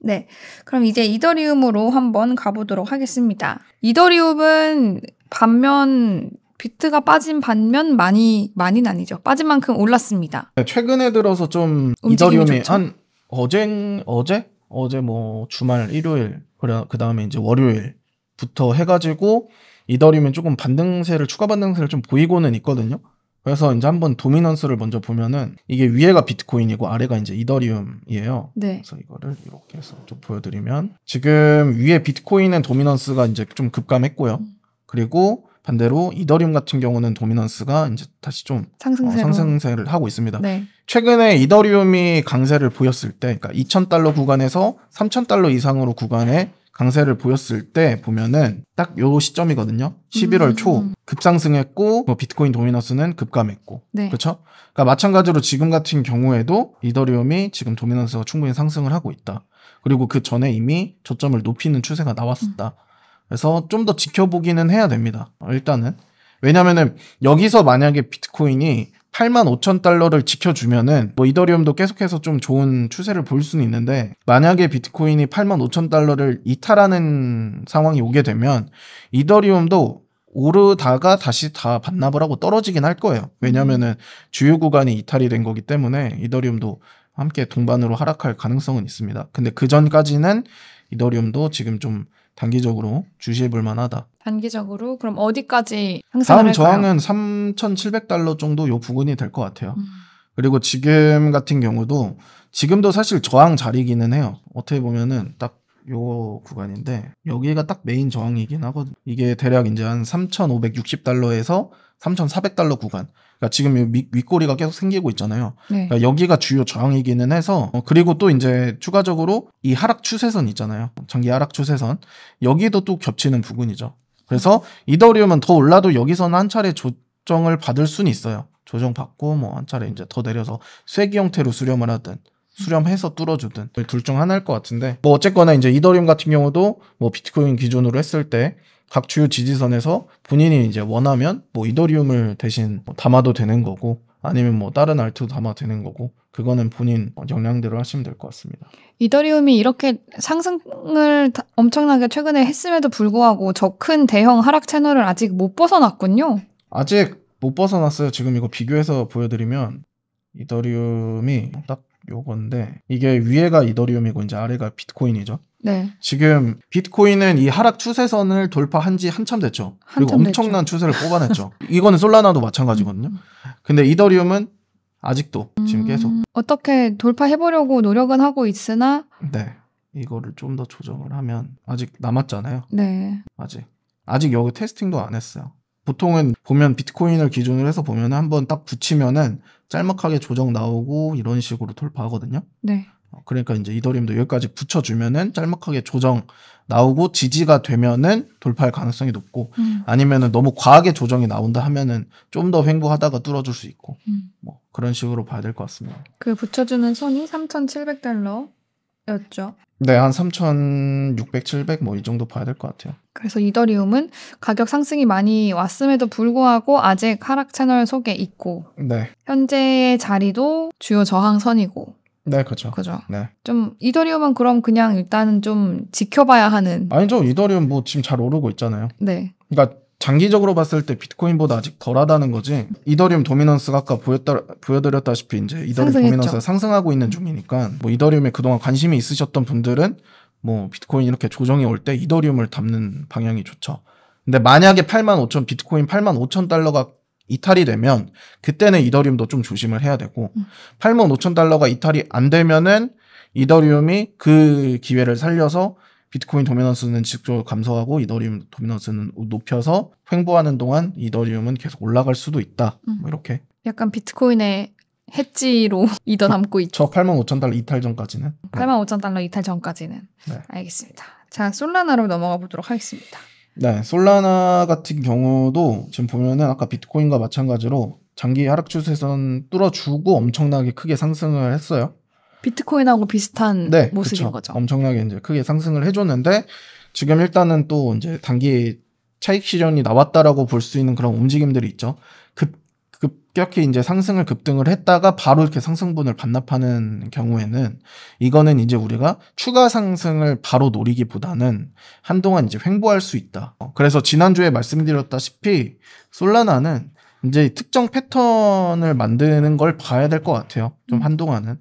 네. 그럼 이제 이더리움으로 한번 가보도록 하겠습니다. 이더리움은 반면 비트가 빠진 반면 많이 많이는 아니죠. 빠진 만큼 올랐습니다. 네, 최근에 들어서 좀 이더리움이 좋죠. 한 어제 어제 어제 뭐 주말 일요일 그 다음에 이제 월요일부터 해가지고 이더리움이 조금 반등세를 추가 반등세를 좀 보이고는 있거든요. 그래서 이제 한번 도미넌스를 먼저 보면은 이게 위에가 비트코인이고 아래가 이제 이더리움이에요. 네. 그래서 이거를 이렇게 해서 좀 보여드리면 지금 위에 비트코인은 도미넌스가 이제 좀 급감했고요. 음. 그리고 반대로 이더리움 같은 경우는 도미넌스가 이제 다시 좀 어, 상승세로. 상승세를 하고 있습니다. 네. 최근에 이더리움이 강세를 보였을 때, 그러니까 2,000달러 구간에서 3,000달러 이상으로 구간에 강세를 보였을 때 보면은 딱 요 시점이거든요. 11월 음. 초 급상승했고 뭐 비트코인 도미넌스는 급감했고 네. 그렇죠? 그러니까 마찬가지로 지금 같은 경우에도 이더리움이 지금 도미넌스가 충분히 상승을 하고 있다. 그리고 그 전에 이미 저점을 높이는 추세가 나왔었다. 그래서 좀 더 지켜보기는 해야 됩니다. 어, 일단은 왜냐면은 여기서 만약에 비트코인이 8만 5천 달러를 지켜주면은 뭐 이더리움도 계속해서 좀 좋은 추세를 볼 수는 있는데 만약에 비트코인이 8만 5천 달러를 이탈하는 상황이 오게 되면 이더리움도 오르다가 다시 다 반납을 하고 떨어지긴 할 거예요. 왜냐면은 주요 구간이 이탈이 된 거기 때문에 이더리움도 함께 동반으로 하락할 가능성은 있습니다. 근데 그 전까지는 이더리움도 지금 좀 단기적으로 주시해 볼 만하다. 단기적으로 그럼 어디까지 상승을 다음 할까요? 저항은 3,700달러 정도 요 부근이 될 것 같아요. 음. 그리고 지금 같은 경우도 지금도 사실 저항 자리기는 해요. 어떻게 보면은 딱 요 구간인데 여기가 딱 메인 저항이긴 하거든. 이게 대략 이제 한 3,560달러에서 3,400달러 구간. 그러니까 지금 이 윗- 윗꼬리가 계속 생기고 있잖아요. 네. 그러니까 여기가 주요 저항이기는 해서 어, 그리고 또 이제 추가적으로 이 하락 추세선 있잖아요. 장기 하락 추세선 여기도 또 겹치는 부분이죠. 그래서 이더리움은 더 올라도 여기서는 한 차례 조정을 받을 수는 있어요. 조정 받고 뭐 한 차례 이제 더 내려서 쇠기 형태로 수렴을 하든 수렴해서 뚫어주든. 둘 중 하나일 것 같은데. 뭐 어쨌거나 이제 이더리움 같은 경우도 뭐 비트코인 기준으로 했을 때 각 주요 지지선에서 본인이 이제 원하면 뭐 이더리움을 대신 뭐 담아도 되는 거고 아니면 뭐 다른 알트도 담아도 되는 거고 그거는 본인 역량대로 하시면 될 것 같습니다. 이더리움이 이렇게 상승을 다- 엄청나게 최근에 했음에도 불구하고 저 큰 대형 하락 채널을 아직 못 벗어났군요. 아직 못 벗어났어요. 지금 이거 비교해서 보여드리면 이더리움이 딱 요건데 이게 위에가 이더리움이고 이제 아래가 비트코인이죠. 네. 지금 비트코인은 이 하락 추세선을 돌파한 지 한참 됐죠. 그리고 한참 엄청난 추세를 뽑아냈죠. 이거는 솔라나도 마찬가지거든요. 근데 이더리움은 아직도 지금 계속 음, 어떻게 돌파해보려고 노력은 하고 있으나, 네 이거를 좀 더 조정을 하면 아직 남았잖아요. 네. 아직 아직 여기 테스팅도 안 했어요. 보통은 보면 비트코인을 기준으로 해서 보면 한번 딱 붙이면은 짤막하게 조정 나오고 이런 식으로 돌파하거든요. 네. 어, 그러니까 이제 이더리움도 여기까지 붙여주면은 짤막하게 조정 나오고 지지가 되면은 돌파할 가능성이 높고 음, 아니면은 너무 과하게 조정이 나온다 하면은 좀 더 횡보하다가 뚫어줄 수 있고 음. 뭐 그런 식으로 봐야 될 것 같습니다. 그 붙여주는 선이 3,700달러 였죠. 네, 한 3,600, 700 뭐 이 정도 봐야 될 것 같아요. 그래서 이더리움은 가격 상승이 많이 왔음에도 불구하고 아직 하락 채널 속에 있고, 네, 현재의 자리도 주요 저항선이고, 네, 그렇죠. 그죠? 네. 좀 이더리움은 그럼 그냥 일단은 좀 지켜봐야 하는, 아니죠. 이더리움 뭐 지금 잘 오르고 있잖아요. 네. 그러니까 장기적으로 봤을 때 비트코인보다 아직 덜하다는 거지. 이더리움 도미넌스가 아까 보였다, 보여드렸다시피 이제 이더리움 상승했죠. 도미넌스가 상승하고 있는 중이니까 뭐 이더리움에 그동안 관심이 있으셨던 분들은 뭐 비트코인 이렇게 조정이 올 때 이더리움을 담는 방향이 좋죠. 근데 만약에 8만 5천 비트코인 8만 5천 달러가 이탈이 되면 그때는 이더리움도 좀 조심을 해야 되고 음. 8만 5천 달러가 이탈이 안 되면은 이더리움이 그 기회를 살려서 비트코인 도미넌스는 직접 감소하고 이더리움 도미넌스는 높여서 횡보하는 동안 이더리움은 계속 올라갈 수도 있다. 음. 뭐 이렇게 약간 비트코인의 해지로 이더 담고 있죠. 저 8만 5천 달러 이탈 전까지는 8만 5천 달러 이탈 전까지는. 네. 알겠습니다. 자, 솔라나로 넘어가 보도록 하겠습니다. 네, 솔라나 같은 경우도 지금 보면은 아까 비트코인과 마찬가지로 장기 하락 추세선 뚫어주고 엄청나게 크게 상승을 했어요. 비트코인하고 비슷한 네, 모습인 그쵸. 거죠. 엄청나게 이제 크게 상승을 해줬는데 지금 일단은 또 이제 단기 차익 실현이 나왔다라고 볼 수 있는 그런 움직임들이 있죠. 급, 급 급격히 이제 상승을 급등을 했다가 바로 이렇게 상승분을 반납하는 경우에는 이거는 이제 우리가 추가 상승을 바로 노리기보다는 한동안 이제 횡보할 수 있다. 어, 그래서 지난주에 말씀드렸다시피 솔라나는 이제 특정 패턴을 만드는 걸 봐야 될 것 같아요. 좀 한동안은.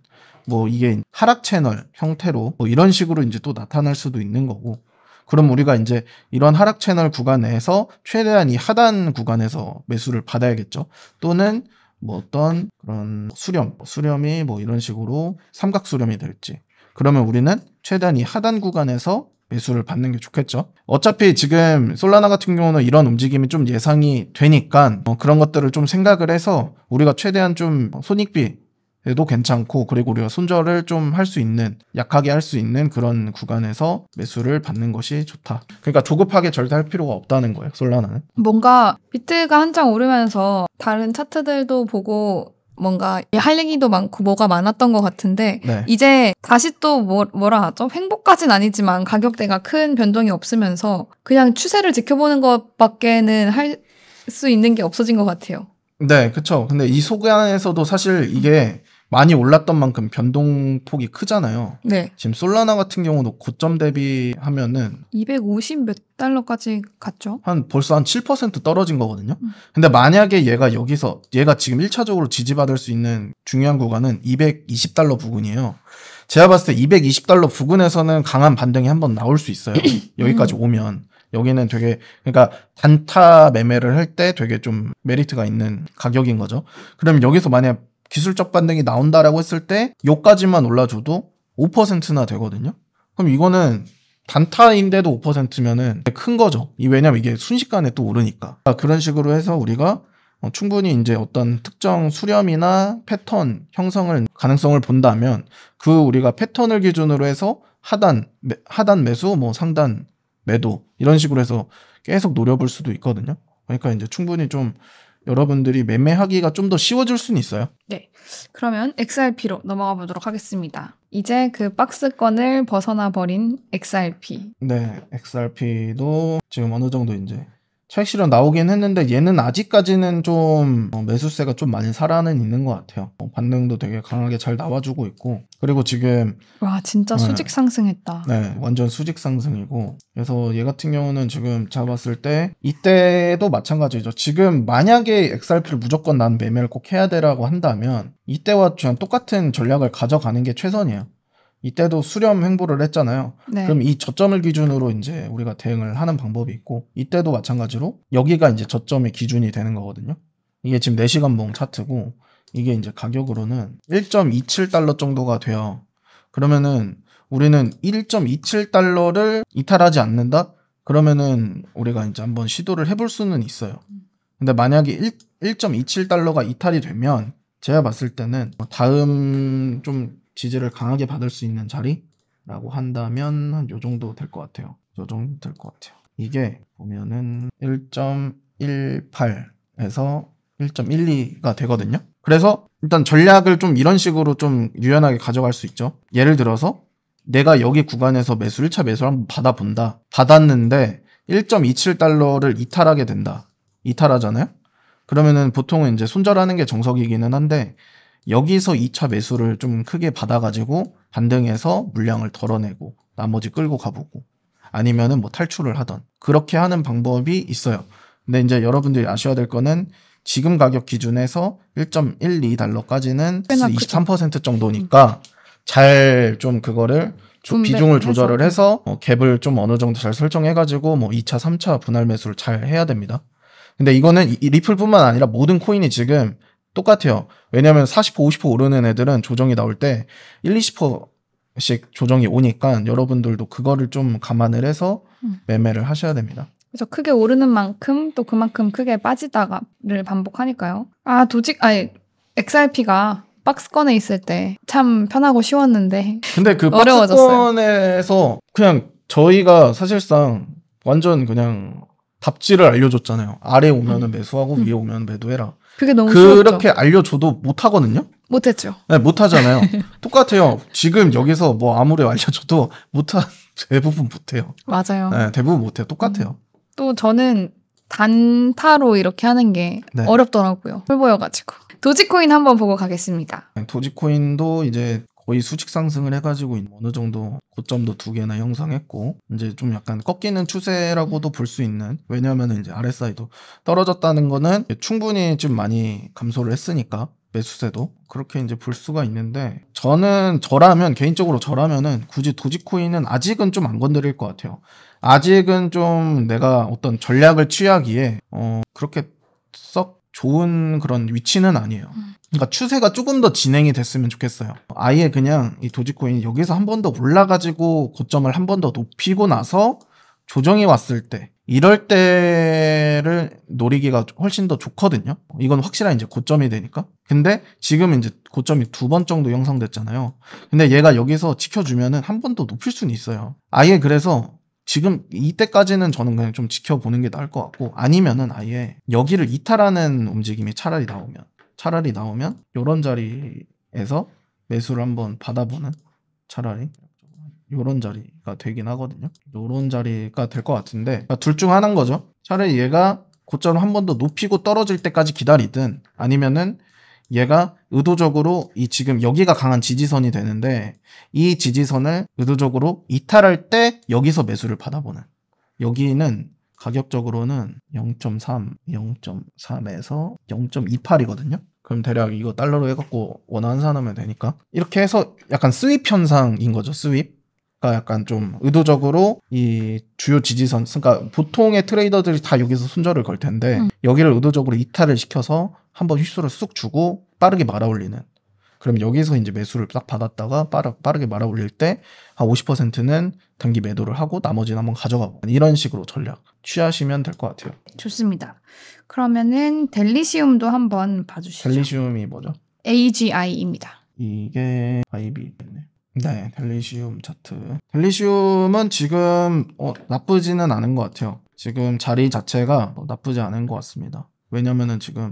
뭐 이게 하락 채널 형태로 뭐 이런 식으로 이제 또 나타날 수도 있는 거고. 그럼 우리가 이제 이런 하락 채널 구간에서 최대한 이 하단 구간에서 매수를 받아야겠죠. 또는 뭐 어떤 그런 수렴, 수렴이 뭐 이런 식으로 삼각 수렴이 될지. 그러면 우리는 최대한 이 하단 구간에서 매수를 받는 게 좋겠죠. 어차피 지금 솔라나 같은 경우는 이런 움직임이 좀 예상이 되니까 어, 그런 것들을 좀 생각을 해서 우리가 최대한 좀 손익비 에 도 괜찮고 그리고 우리가 손절을 좀 할 수 있는 약하게 할 수 있는 그런 구간에서 매수를 받는 것이 좋다. 그러니까 조급하게 절대 할 필요가 없다는 거예요. 솔라나는. 뭔가 비트가 한창 오르면서 다른 차트들도 보고 뭔가 할 얘기도 많고 뭐가 많았던 것 같은데 네. 이제 다시 또 뭐, 뭐라 하죠? 횡보까진 아니지만 가격대가 큰 변동이 없으면서 그냥 추세를 지켜보는 것밖에는 할 수 있는 게 없어진 것 같아요. 네, 그쵸. 근데 이 소간에서도 사실 이게 많이 올랐던 만큼 변동폭이 크잖아요. 네. 지금 솔라나 같은 경우도 고점 대비하면은 250 몇 달러까지 갔죠. 한 벌써 한 7% 떨어진 거거든요. 음. 근데 만약에 얘가 여기서 얘가 지금 1차적으로 지지받을 수 있는 중요한 구간은 220달러 부근이에요. 제가 봤을 때 220달러 부근에서는 강한 반등이 한번 나올 수 있어요. 여기까지 오면. 여기는 되게 그러니까 단타 매매를 할 때 되게 좀 메리트가 있는 가격인 거죠. 그럼 여기서 만약 기술적 반등이 나온다라고 했을 때 요까지만 올라줘도 5%나 되거든요. 그럼 이거는 단타인데도 5%면은 큰 거죠. 이 왜냐면 이게 순식간에 또 오르니까. 그런 식으로 해서 우리가 어, 충분히 이제 어떤 특정 수렴이나 패턴 형성을 가능성을 본다면 그 우리가 패턴을 기준으로 해서 하단 매, 하단 매수 뭐 상단 매도 이런 식으로 해서 계속 노려볼 수도 있거든요. 그러니까 이제 충분히 좀 여러분들이 매매하기가 좀 더 쉬워질 수는 있어요. 네. 그러면 XRP로 넘어가 보도록 하겠습니다. 이제 그 박스권을 벗어나 버린 XRP. 네, XRP도 지금 어느 정도 이제 실현 나오긴 했는데 얘는 아직까지는 좀 어, 매수세가 좀 많이 살아는 있는 것 같아요. 어, 반등도 되게 강하게 잘 나와주고 있고 그리고 지금 와, 진짜 네. 수직 상승했다. 네 완전 수직 상승이고 그래서 얘 같은 경우는 지금 잡았을 때 이때도 마찬가지죠. 지금 만약에 XRP를 무조건 난 매매를 꼭 해야 되라고 한다면 이때와 똑같은 전략을 가져가는 게 최선이에요. 이때도 수렴 횡보를 했잖아요. 네. 그럼 이 저점을 기준으로 이제 우리가 대응을 하는 방법이 있고 이때도 마찬가지로 여기가 이제 저점의 기준이 되는 거거든요. 이게 지금 4시간 봉 차트고 이게 이제 가격으로는 1.27달러 정도가 돼요. 그러면은 우리는 1.27달러를 이탈하지 않는다? 그러면은 우리가 이제 한번 시도를 해볼 수는 있어요. 근데 만약에 1, 1.27달러가 이탈이 되면 제가 봤을 때는 다음 좀 지지를 강하게 받을 수 있는 자리라고 한다면 한 요 정도 될 것 같아요. 요 정도 될 것 같아요. 이게 보면은 1.18에서 1.12가 되거든요. 그래서 일단 전략을 좀 이런 식으로 좀 유연하게 가져갈 수 있죠. 예를 들어서 내가 여기 구간에서 매수 1차 매수를 한번 받아본다. 받았는데 1.27달러를 이탈하게 된다. 이탈하잖아요. 그러면은 보통은 이제 손절하는 게 정석이기는 한데 여기서 2차 매수를 좀 크게 받아가지고 반등해서 물량을 덜어내고 나머지 끌고 가보고 아니면은 뭐 탈출을 하던 그렇게 하는 방법이 있어요. 근데 이제 여러분들이 아셔야 될 거는 지금 가격 기준에서 1.12달러까지는 꽤나 크죠. 23% 정도니까 잘 좀 그거를 조- 분배해서. 비중을 조절을 해서 어, 갭을 좀 어느 정도 잘 설정해가지고 뭐 2차, 3차 분할 매수를 잘 해야 됩니다. 근데 이거는 이- 이 리플뿐만 아니라 모든 코인이 지금 똑같아요. 왜냐하면 40%, 50% 오르는 애들은 조정이 나올 때 1, 20%씩 조정이 오니까 여러분들도 그거를 좀 감안을 해서 음. 매매를 하셔야 됩니다. 그래서 크게 오르는 만큼 또 그만큼 크게 빠지다가를 반복하니까요. 아, 도직, 아니, XRP가 박스권에 있을 때 참 편하고 쉬웠는데. 근데 그 어려워졌어요. 박스권에서 그냥 저희가 사실상 완전 그냥 답지를 알려줬잖아요. 아래 오면은 매수하고 음. 위에 오면 매도해라. 그게 너무 그렇게 쉬웠죠. 알려줘도 못 하거든요. 못했죠. 네, 못 하잖아요. 똑같아요. 지금 여기서 뭐 아무리 알려줘도 못 하, 대부분 못 해요. 맞아요. 네, 대부분 못 해요. 똑같아요. 또 저는 단타로 이렇게 하는 게 네. 어렵더라고요. 풀 보여가지고. 도지코인 한번 보고 가겠습니다. 도지코인도 이제 거의 수직 상승을 해가지고 어느 정도 고점도 두 개나 형성했고 이제 좀 약간 꺾이는 추세라고도 볼 수 있는 왜냐하면 이제 RSI도 떨어졌다는 거는 충분히 좀 많이 감소를 했으니까 매수세도 그렇게 이제 볼 수가 있는데 저는 저라면 개인적으로 저라면은 굳이 도지코인은 아직은 좀 안 건드릴 것 같아요. 아직은 좀 내가 어떤 전략을 취하기에 어 그렇게 썩 좋은 그런 위치는 아니에요. 그러니까 추세가 조금 더 진행이 됐으면 좋겠어요. 아예 그냥 이 도지코인이 여기서 한 번 더 올라가지고 고점을 한 번 더 높이고 나서 조정이 왔을 때 이럴 때를 노리기가 훨씬 더 좋거든요. 이건 확실한 이제 고점이 되니까. 근데 지금 이제 고점이 두 번 정도 형성됐잖아요. 근데 얘가 여기서 지켜주면은 한 번 더 높일 수는 있어요. 아예 그래서 지금 이때까지는 저는 그냥 좀 지켜보는 게 나을 것 같고 아니면은 아예 여기를 이탈하는 움직임이 차라리 나오면 차라리 나오면 요런 자리에서 매수를 한번 받아보는 차라리 요런 자리가 되긴 하거든요. 요런 자리가 될 것 같은데 그러니까 둘중 하나인 거죠. 차라리 얘가 고점을 한 번 더 높이고 떨어질 때까지 기다리든 아니면은 얘가 의도적으로 이 지금 여기가 강한 지지선이 되는데 이 지지선을 의도적으로 이탈할 때 여기서 매수를 받아보는 여기는 가격적으로는 0.3, 0.3에서 0.28이거든요. 그럼 대략 이거 달러로 해갖고 원화 환산하면 되니까 이렇게 해서 약간 스윕 현상인 거죠. 스윕. 약간 좀 의도적으로 이 주요 지지선, 그러니까 보통의 트레이더들이 다 여기서 손절을 걸 텐데 음. 여기를 의도적으로 이탈을 시켜서 한번 휘수를 쑥 주고 빠르게 말아 올리는. 그럼 여기서 이제 매수를 딱 받았다가 빠르, 빠르게 말아 올릴 때 한 50%는 단기 매도를 하고 나머지는 한번 가져가고 이런 식으로 전략 취하시면 될 것 같아요. 좋습니다. 그러면은 델리시움도 한번 봐주시죠. 델리시움이 뭐죠? AGI입니다. 이게 IB네. 네, 델리시움 차트. 델리시움은 지금 어, 나쁘지는 않은 것 같아요. 지금 자리 자체가 어, 나쁘지 않은 것 같습니다. 왜냐면은 지금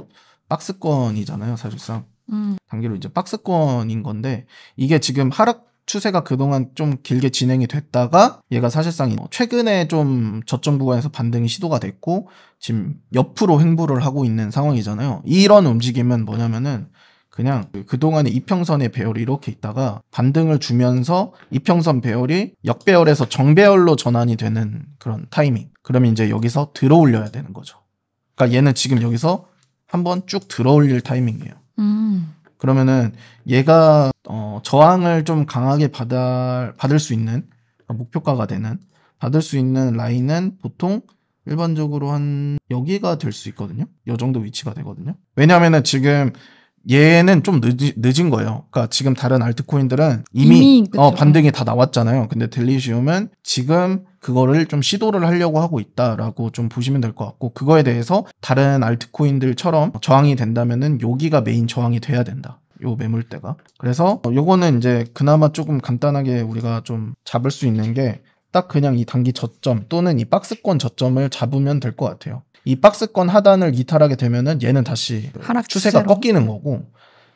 박스권이잖아요, 사실상. 음, 단기로 이제 박스권인 건데 이게 지금 하락 추세가 그동안 좀 길게 진행이 됐다가 얘가 사실상 최근에 좀 저점 구간에서 반등이 시도가 됐고 지금 옆으로 횡보를 하고 있는 상황이잖아요. 이런 움직임은 뭐냐면은 그냥 그 그동안의 이평선의 배열이 이렇게 있다가 반등을 주면서 이평선 배열이 역배열에서 정배열로 전환이 되는 그런 타이밍. 그러면 이제 여기서 들어 올려야 되는 거죠. 그러니까 얘는 지금 여기서 한번 쭉 들어 올릴 타이밍이에요. 음, 그러면은 얘가 어, 저항을 좀 강하게 받아, 받을 수 있는 목표가가 되는 받을 수 있는 라인은 보통 일반적으로 한 여기가 될 수 있거든요. 요 정도 위치가 되거든요. 왜냐하면은 지금 얘는 좀 늦, 늦은 거예요. 그러니까 지금 다른 알트코인들은 이미, 이미. 어, 반등이 다 나왔잖아요. 근데 델리시움은 지금 그거를 좀 시도를 하려고 하고 있다라고 좀 보시면 될 것 같고 그거에 대해서 다른 알트코인들처럼 저항이 된다면은 여기가 메인 저항이 돼야 된다. 요 매물대가. 그래서 어, 요거는 이제 그나마 조금 간단하게 우리가 좀 잡을 수 있는 게 딱 그냥 이 단기 저점 또는 이 박스권 저점을 잡으면 될 것 같아요. 이 박스권 하단을 이탈하게 되면은 얘는 다시 하락 추세가 추세로. 꺾이는 거고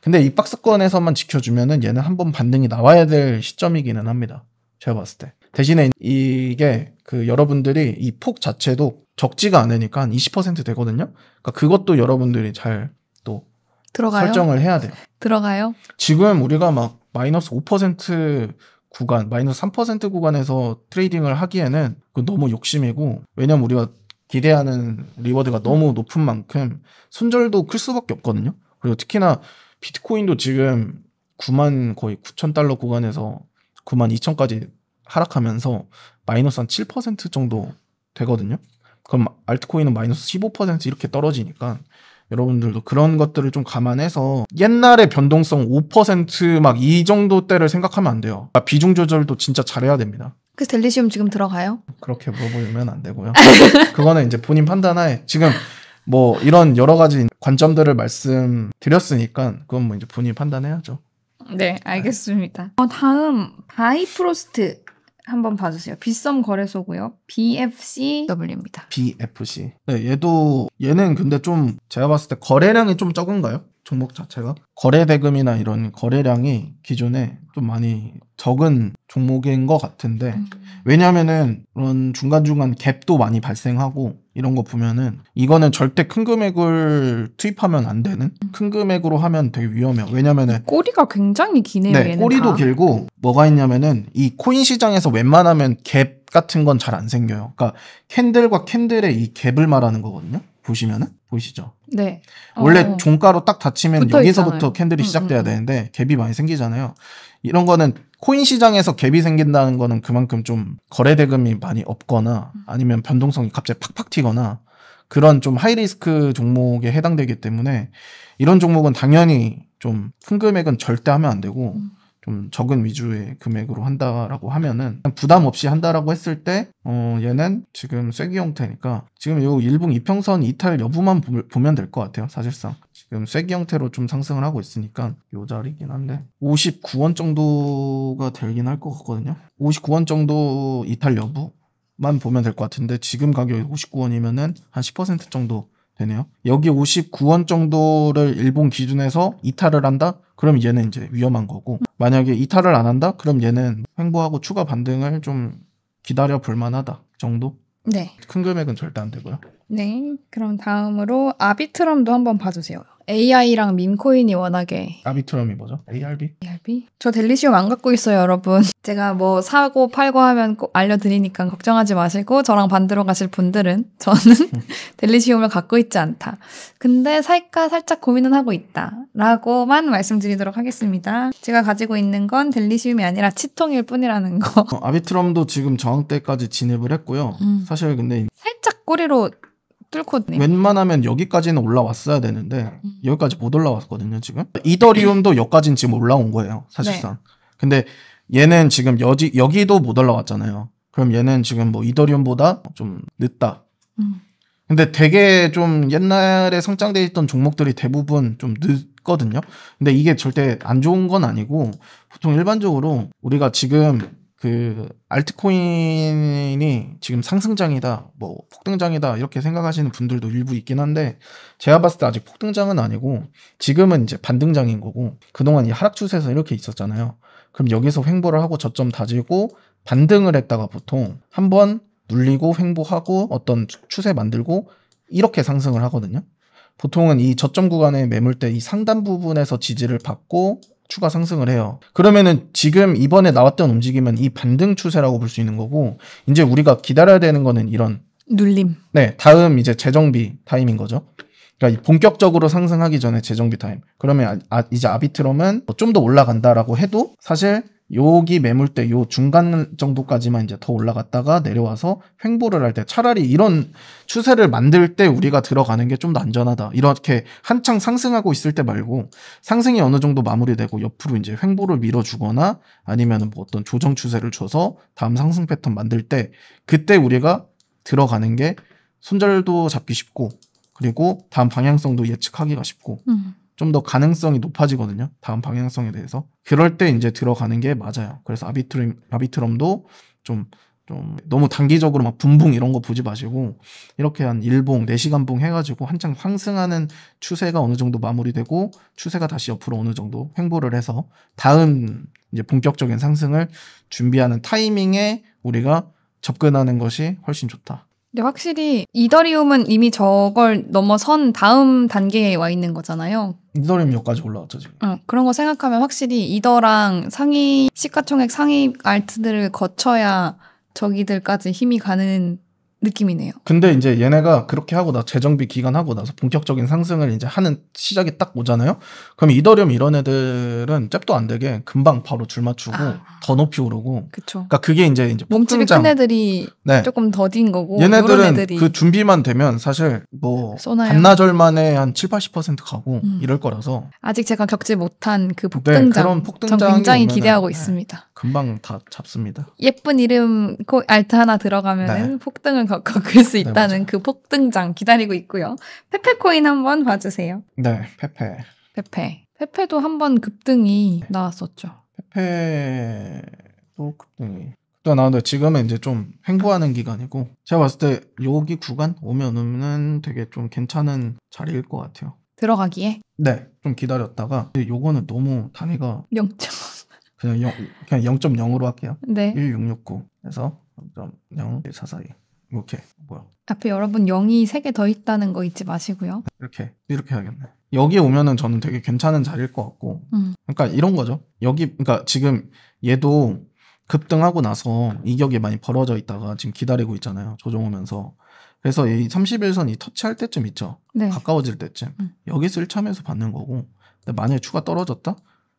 근데 이 박스권에서만 지켜주면은 얘는 한 번 반등이 나와야 될 시점이기는 합니다. 제가 봤을 때. 대신에 이게 그 여러분들이 이 폭 자체도 적지가 않으니까 한 20% 되거든요. 그러니까 그것도 여러분들이 잘 또? 설정을 해야 돼요. 들어가요? 지금 우리가 막 마이너스 5% 구간, 마이너스 3% 구간에서 trading을 하기에는 그 너무 욕심이고 왜냐면 우리가 기대하는 reward가 너무 높은 만큼 손절도 클 수밖에 없거든요. 그리고 특히나 비트코인도 지금 9만 거의 9천 달러 구간에서 9만 2천까지 하락하면서 마이너스 한 7% 정도 되거든요. 그럼 알트코인은 마이너스 15% 이렇게 떨어지니까 여러분들도 그런 것들을 좀 감안해서 옛날의 변동성 5%막 이 정도 때를 생각하면 안 돼요. 아, 비중 조절도 진짜 잘해야 됩니다. 그래서 델리시움 지금 들어가요? 그렇게 물어보면 안 되고요. 그거는 이제 본인 판단하에 지금 뭐 이런 여러 가지 관점들을 말씀드렸으니까 그건 뭐 이제 본인이 판단해야죠. 네, 알겠습니다. 어, 다음 바이프로스트 한번 봐주세요. 빗썸 거래소고요. BFCW입니다. BFC. 네, 얘도 얘는 근데 좀 제가 봤을 때 거래량이 좀 적은가요? 종목 자체가 거래 대금이나 이런 거래량이 기존에 좀 많이 적은 종목인 것 같은데 음. 왜냐면은 그런 중간중간 갭도 많이 발생하고 이런 거 보면은 이거는 절대 큰 금액을 투입하면 안 되는 큰 금액으로 하면 되게 위험해요. 왜냐면은 꼬리가 굉장히 기네요. 네, 꼬리도 다. 길고 뭐가 있냐면은 이 코인 시장에서 웬만하면 갭 같은 건 잘 안 생겨요. 그러니까 candle과 candle의 이 갭을 말하는 거거든요. 보시면은 보이시죠? 네. 원래 어. 종가로 딱 닫히면 여기서부터 있잖아요. candle이 음, 시작돼야 음, 음. 되는데 갭이 많이 생기잖아요. 이런 거는 코인 시장에서 갭이 생긴다는 거는 그만큼 좀 거래 대금이 많이 없거나 음. 아니면 변동성이 갑자기 팍팍 튀거나 그런 좀 high risk 종목에 해당되기 때문에 이런 종목은 당연히 좀 큰 금액은 절대 하면 안 되고 음. 좀 적은 위주의 금액으로 한다라고 하면은 부담 없이 한다라고 했을 때 어, 얘는 지금 쐐기 형태니까 지금 요 일봉 이평선 이탈 여부만 보- 보면 될 것 같아요 사실상. 지금 쐐기 형태로 좀 상승을 하고 있으니까 요 자리긴 한데 59원 정도가 되긴 할 것 같거든요. 59원 정도 이탈 여부만 보면 될 것 같은데 지금 가격이 59원이면은 한 10% 정도 되네요. 여기 59원 정도를 일본 기준에서 이탈을 한다? 그럼 얘는 이제 위험한 거고 만약에 이탈을 안 한다? 그럼 얘는 횡보하고 추가 반등을 좀 기다려 볼 만하다 정도? 네. 큰 금액은 절대 안 되고요. 네. 그럼 다음으로 아비트럼도 한번 봐주세요. AI랑 밈코인이 워낙에 아비트럼이 뭐죠? ARB? ARB? 저 델리시움 안 갖고 있어요, 여러분. 제가 뭐 사고 팔고 하면 꼭 알려드리니까 걱정하지 마시고 저랑 반대로 가실 분들은 저는 델리시움을 갖고 있지 않다. 근데 살까 살짝 고민은 하고 있다. 라고만 말씀드리도록 하겠습니다. 제가 가지고 있는 건 델리시움이 아니라 치통일 뿐이라는 거. 어, 아비트럼도 지금 저항대까지 진입을 했고요. 음. 사실 근데 살짝 꼬리로 뚫고 네. 웬만하면 여기까지는 올라왔어야 되는데 음. 여기까지 못 올라왔거든요 지금 이더리움도 여기까지는 지금 올라온 거예요 사실상 네. 근데 얘는 지금 여지, 여기도 못 올라왔잖아요 그럼 얘는 지금 뭐 이더리움보다 좀 늦다 음. 근데 되게 좀 옛날에 성장돼 있던 종목들이 대부분 좀 늦거든요 근데 이게 절대 안 좋은 건 아니고 보통 일반적으로 우리가 지금 그 알트코인이 지금 상승장이다, 뭐 폭등장이다 이렇게 생각하시는 분들도 일부 있긴 한데 제가 봤을 때 아직 폭등장은 아니고 지금은 이제 반등장인 거고 그동안 이 하락 추세에서 이렇게 있었잖아요. 그럼 여기서 횡보를 하고 저점 다지고 반등을 했다가 보통 한 번 눌리고 횡보하고 어떤 추- 추세 만들고 이렇게 상승을 하거든요. 보통은 이 저점 구간에 매물대 이 상단 부분에서 지지를 받고 추가 상승을 해요. 그러면은 지금 이번에 나왔던 움직임은 이 반등 추세라고 볼 수 있는 거고 이제 우리가 기다려야 되는 거는 이런 눌림. 네 다음 이제 재정비 타임인 거죠. 그러니까 이 본격적으로 상승하기 전에 재정비 타임. 그러면 아, 이제 아비트럼은 좀더 올라간다라고 해도 사실 여기 매물대 요 중간 정도까지만 이제 더 올라갔다가 내려와서 횡보를 할 때 차라리 이런 추세를 만들 때 우리가 들어가는 게 좀 더 안전하다. 이렇게 한창 상승하고 있을 때 말고 상승이 어느 정도 마무리되고 옆으로 이제 횡보를 밀어주거나 아니면 뭐 어떤 조정 추세를 줘서 다음 상승 패턴 만들 때 그때 우리가 들어가는 게 손절도 잡기 쉽고 그리고 다음 방향성도 예측하기가 쉽고 음. 좀 더 가능성이 높아지거든요. 다음 방향성에 대해서. 그럴 때 이제 들어가는 게 맞아요. 그래서 아비트럼, 아비트럼도 좀, 좀 너무 단기적으로 막 분봉 이런 거 보지 마시고 이렇게 한 1봉, 4시간 봉 해가지고 한창 상승하는 추세가 어느 정도 마무리되고 추세가 다시 옆으로 어느 정도 횡보를 해서 다음 이제 본격적인 상승을 준비하는 타이밍에 우리가 접근하는 것이 훨씬 좋다. 근데 확실히 이더리움은 이미 저걸 넘어선 다음 단계에 와 있는 거잖아요. 이더리움 여기까지 올라왔죠 지금. 어, 그런 거 생각하면 확실히 이더랑 상위 시가총액 상위 알트들을 거쳐야 저기들까지 힘이 가는 느낌이네요. 근데 이제 얘네가 그렇게 하고 나 재정비 기간 하고 나서 본격적인 상승을 이제 하는 시작이 딱 오잖아요. 그럼 이더리움 이런 애들은 잽도 안 되게 금방 바로 줄 맞추고 아. 더 높이 오르고. 그쵸. 그러니까 그게 이제 이제 몸집이 폭등장. 큰 애들이 네. 조금 더딘 거고 얘네들은 애들이 그 준비만 되면 사실 뭐 쏘나요? 반나절 만에 한 7, 80% 가고 음. 이럴 거라서 아직 제가 겪지 못한 그 네, 폭등장 그런 전 폭등장이 굉장히 기대하고 네. 있습니다. 금방 다 잡습니다. 예쁜 이름 코 알트 하나 들어가면은 폭등을 겪- 겪을 수 네, 있다는 맞아요. 그 폭등장 기다리고 있고요. 페페코인 한번 봐주세요. 네, 페페. 페페. 페페도 한번 급등이 네. 나왔었죠. 페페도 급등이 또 나오는데 지금은 이제 좀 횡보하는 기간이고 제가 봤을 때 여기 구간 오면 오면 되게 좀 괜찮은 자리일 것 같아요. 들어가기에 네, 좀 기다렸다가 요거는 너무 단위가 0점. 그냥 0, 그냥 0.0으로 할게요. 네. 1669 해서 0.0 1442 이렇게 뭐야 앞에 여러분 0이 3개 더 있다는 거 잊지 마시고요. 이렇게 이렇게 해야겠네. 여기 오면은 저는 되게 괜찮은 자리일 것 같고 음. 그러니까 이런 거죠. 여기 그러니까 지금 얘도 급등하고 나서 이격이 많이 벌어져 있다가 지금 기다리고 있잖아요. 조정 오면서. 그래서 이 31선 이 터치할 때쯤 있죠. 네. 가까워질 때쯤 음. 여기서 1참에서 받는 거고 근데 만약에 추가 떨어졌다?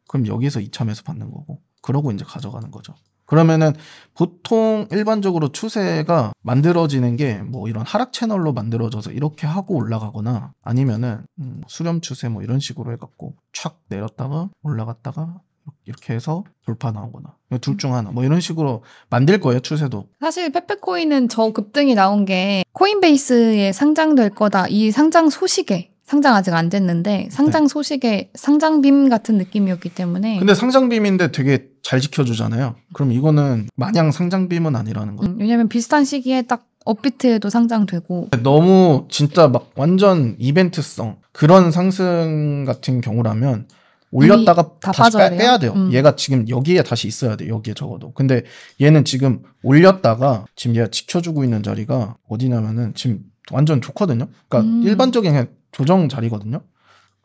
그럼 여기서 2참에서 받는 거고 그러고 이제 가져가는 거죠. 그러면은 보통 일반적으로 추세가 만들어지는 게 뭐 이런 하락 채널로 만들어져서 이렇게 하고 올라가거나 아니면은 음, 수렴 추세 뭐 이런 식으로 해갖고 촥 내렸다가 올라갔다가 이렇게 해서 돌파 나오거나 둘 중 하나 뭐 이런 식으로 만들 거예요 추세도 사실 페페코인은 저 급등이 나온 게 코인베이스에 상장될 거다. 이 상장 소식에 상장 아직 안 됐는데 상장 소식에 상장빔 같은 느낌이었기 때문에 근데 상장빔인데 되게 잘 지켜주잖아요 그럼 이거는 마냥 상장빔은 아니라는 거죠 음, 왜냐면 비슷한 시기에 딱 업비트에도 상장되고 너무 진짜 막 완전 이벤트성 그런 상승 같은 경우라면 올렸다가 다 다시 빼, 돼요? 빼야 돼요. 음. 얘가 지금 여기에 다시 있어야 돼요. 여기에 적어도. 근데 얘는 지금 올렸다가 지금 얘가 지켜주고 있는 자리가 어디냐면은 지금 완전 좋거든요. 그러니까 음. 일반적인 그냥 조정 자리거든요.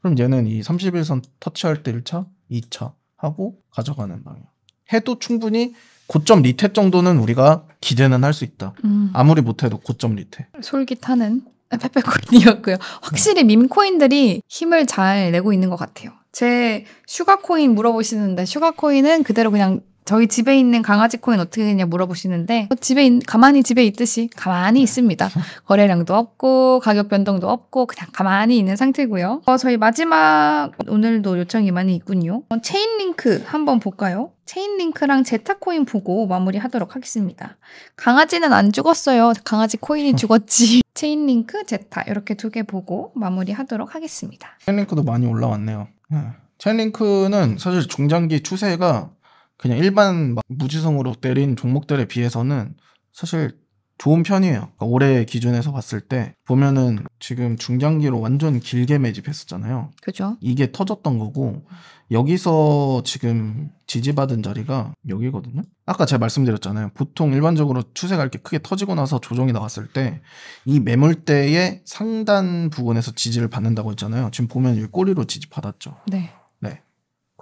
그럼 얘는 이 30일선 터치할 때 1차, 2차 하고 가져가는 방향. 해도 충분히 고점 리테 정도는 우리가 기대는 할 수 있다. 음, 아무리 못해도 고점 리테. 솔깃하는 페페코인이었고요. 확실히 밈코인들이 힘을 잘 내고 있는 것 같아요. 제 슈가코인 물어보시는데 슈가코인은 그대로 그냥 저희 집에 있는 강아지 코인 어떻게 되냐 물어보시는데 집에 있- 가만히 집에 있듯이 가만히 있습니다. 거래량도 없고 가격 변동도 없고 그냥 가만히 있는 상태고요. 어, 저희 마지막 오늘도 요청이 많이 있군요. 어, 체인 링크 한번 볼까요? 체인 링크랑 제타 코인 보고 마무리하도록 하겠습니다. 강아지는 안 죽었어요. 강아지 코인이 죽었지. Chainlink, Zeta 이렇게 두 개 보고 마무리하도록 하겠습니다. Chainlink도 많이 올라왔네요. 네. Chainlink는 사실 중장기 추세가 그냥 일반 막 무지성으로 때린 종목들에 비해서는 사실 좋은 편이에요. 그러니까 올해 기준에서 봤을 때 보면은 지금 중장기로 완전 길게 매집했었잖아요. 그죠? 이게 터졌던 거고 여기서 지금 지지받은 자리가 여기거든요. 아까 제가 말씀드렸잖아요. 보통 일반적으로 추세가 이렇게 크게 터지고 나서 조정이 나왔을 때 이 매물대의 상단 부분에서 지지를 받는다고 했잖아요. 지금 보면 여기 꼬리로 지지 받았죠. 네.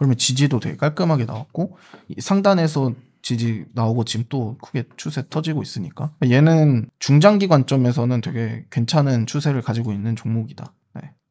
그러면 지지도 되게 깔끔하게 나왔고 이 상단에서 지지 나오고 지금 또 크게 추세 터지고 있으니까 얘는 중장기 관점에서는 되게 괜찮은 추세를 가지고 있는 종목이다.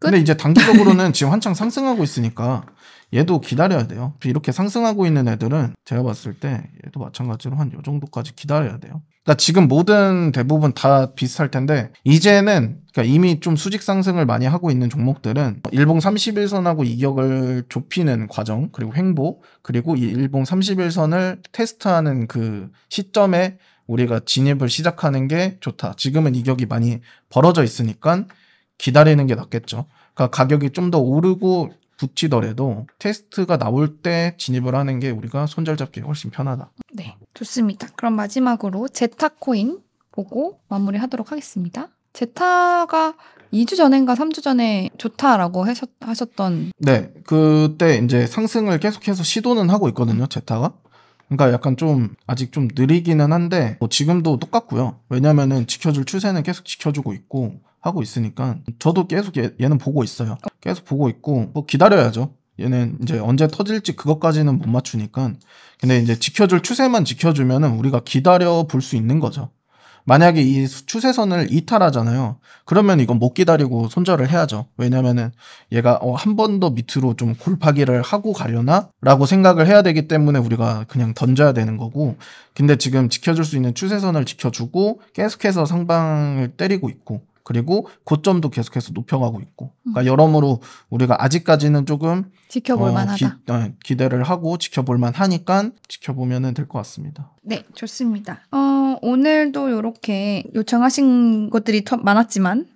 네. 근데 이제 단기적으로는 지금 한창 상승하고 있으니까 얘도 기다려야 돼요. 이렇게 상승하고 있는 애들은 제가 봤을 때 얘도 마찬가지로 한 요 정도까지 기다려야 돼요. 그러니까 지금 모든 대부분 다 비슷할 텐데 이제는 그러니까 이미 좀 수직 상승을 많이 하고 있는 종목들은 일봉 31선하고 이격을 좁히는 과정 그리고 횡보 그리고 이 일봉 31선을 테스트하는 그 시점에 우리가 진입을 시작하는 게 좋다. 지금은 이격이 많이 벌어져 있으니까 기다리는 게 낫겠죠. 그러니까 가격이 좀 더 오르고 붙이더라도 테스트가 나올 때 진입을 하는 게 우리가 손절 잡기 훨씬 편하다. 네. 좋습니다. 그럼 마지막으로 제타 코인 보고 마무리하도록 하겠습니다. 제타가 2주 전인가 3주 전에 좋다라고 하셨, 하셨던 네, 그때 이제 상승을 계속해서 시도는 하고 있거든요, 제타가. 그러니까 약간 좀 아직 좀 느리기는 한데 뭐 지금도 똑같고요. 왜냐면은 지켜줄 추세는 계속 지켜주고 있고 하고 있으니까 저도 계속 얘, 얘는 보고 있어요. 계속 보고 있고 뭐 기다려야죠. 얘는 이제 언제 터질지 그것까지는 못 맞추니까 근데 이제 지켜줄 추세만 지켜주면은 우리가 기다려 볼 수 있는 거죠. 만약에 이 수- 추세선을 이탈하잖아요. 그러면 이건 못 기다리고 손절을 해야죠. 왜냐면은 얘가 어, 한 번 더 밑으로 좀 골파기를 하고 가려나? 라고 생각을 해야 되기 때문에 우리가 그냥 던져야 되는 거고. 근데 지금 지켜줄 수 있는 추세선을 지켜주고 계속해서 상방을 때리고 있고. 그리고 고점도 계속해서 높여가고 있고. 그러니까 여러모로 우리가 아직까지는 조금 지켜볼 어, 만하다. 기, 어, 기대를 하고 지켜볼 만하니까 지켜보면 될 것 같습니다. 네, 좋습니다. 어, 오늘도 이렇게 요청하신 것들이 더 많았지만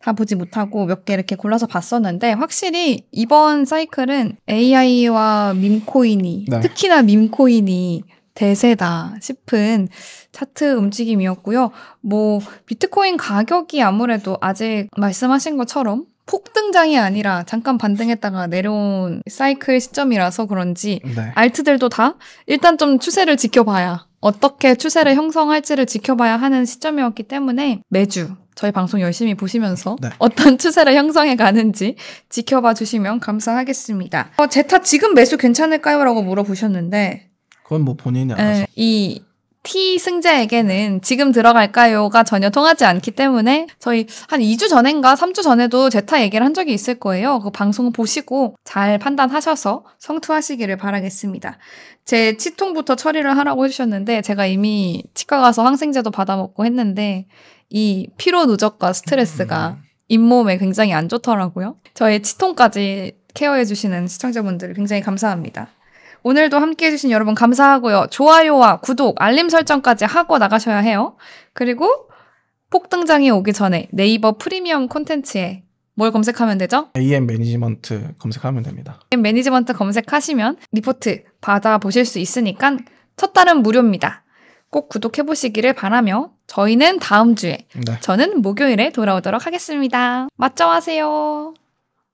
다 보지 못하고 몇 개 이렇게 골라서 봤었는데 확실히 이번 사이클은 AI와 밈코인이 네. 특히나 밈코인이 대세다 싶은 차트 움직임이었고요. 뭐 비트코인 가격이 아무래도 아직 말씀하신 것처럼 폭등장이 아니라 잠깐 반등했다가 내려온 사이클 시점이라서 그런지 네. 알트들도 다 일단 좀 추세를 지켜봐야 어떻게 추세를 형성할지를 지켜봐야 하는 시점이었기 때문에 매주 저희 방송 열심히 보시면서 네. 어떤 추세를 형성해 가는지 지켜봐 주시면 감사하겠습니다. 어, 제타 지금 매수 괜찮을까요? 라고 물어보셨는데 그건 뭐 본인이 알아서. 에, 이 T 승자에게는 지금 들어갈까요가 전혀 통하지 않기 때문에 저희 한 2주 전인가 3주 전에도 제타 얘기를 한 적이 있을 거예요. 그 방송 보시고 잘 판단하셔서 성투하시기를 바라겠습니다. 제 치통부터 처리를 하라고 해주셨는데 제가 이미 치과 가서 항생제도 받아먹고 했는데 이 피로 누적과 스트레스가 음. 잇몸에 굉장히 안 좋더라고요. 저의 치통까지 케어해주시는 시청자분들 굉장히 감사합니다. 오늘도 함께 해주신 여러분 감사하고요. 좋아요와 구독, 알림 설정까지 하고 나가셔야 해요. 그리고 폭등장이 오기 전에 네이버 프리미엄 콘텐츠에 뭘 검색하면 되죠? AM management 검색하면 됩니다. management 검색하시면 리포트 받아보실 수 있으니까 첫 달은 무료입니다. 꼭 구독해보시기를 바라며 저희는 다음 주에 네. 저는 목요일에 돌아오도록 하겠습니다. 맞죠 하세요.